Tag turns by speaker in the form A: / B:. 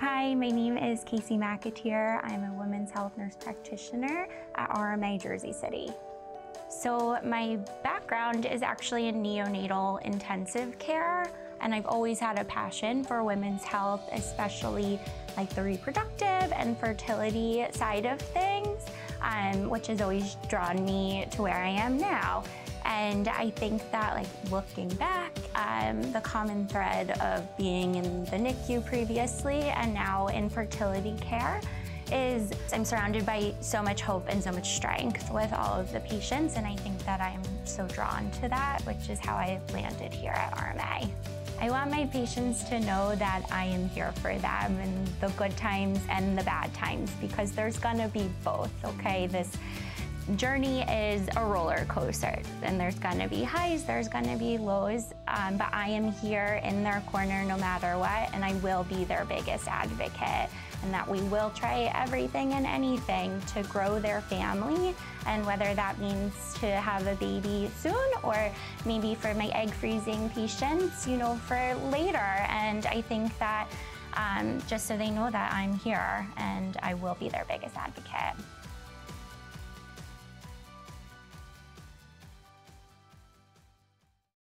A: Hi, my name is Kasey McAteer. I'm a women's health nurse practitioner at RMA Jersey City. So my background is actually in neonatal intensive care, and I've always had a passion for women's health, especially like the reproductive and fertility side of things, um, which has always drawn me to where I am now. And I think that like looking back, um, the common thread of being in the NICU previously and now in fertility care is I'm surrounded by so much hope and so much strength with all of the patients. And I think that I'm so drawn to that, which is how I landed here at RMA. I want my patients to know that I am here for them in the good times and the bad times because there's gonna be both, okay? This journey is a roller coaster and there's gonna be highs, there's gonna be lows, um, but I am here in their corner no matter what and I will be their biggest advocate and that we will try everything and anything to grow their family and whether that means to have a baby soon or maybe for my egg freezing patients, you know, for later. And I think that um, just so they know that I'm here and I will be their biggest advocate.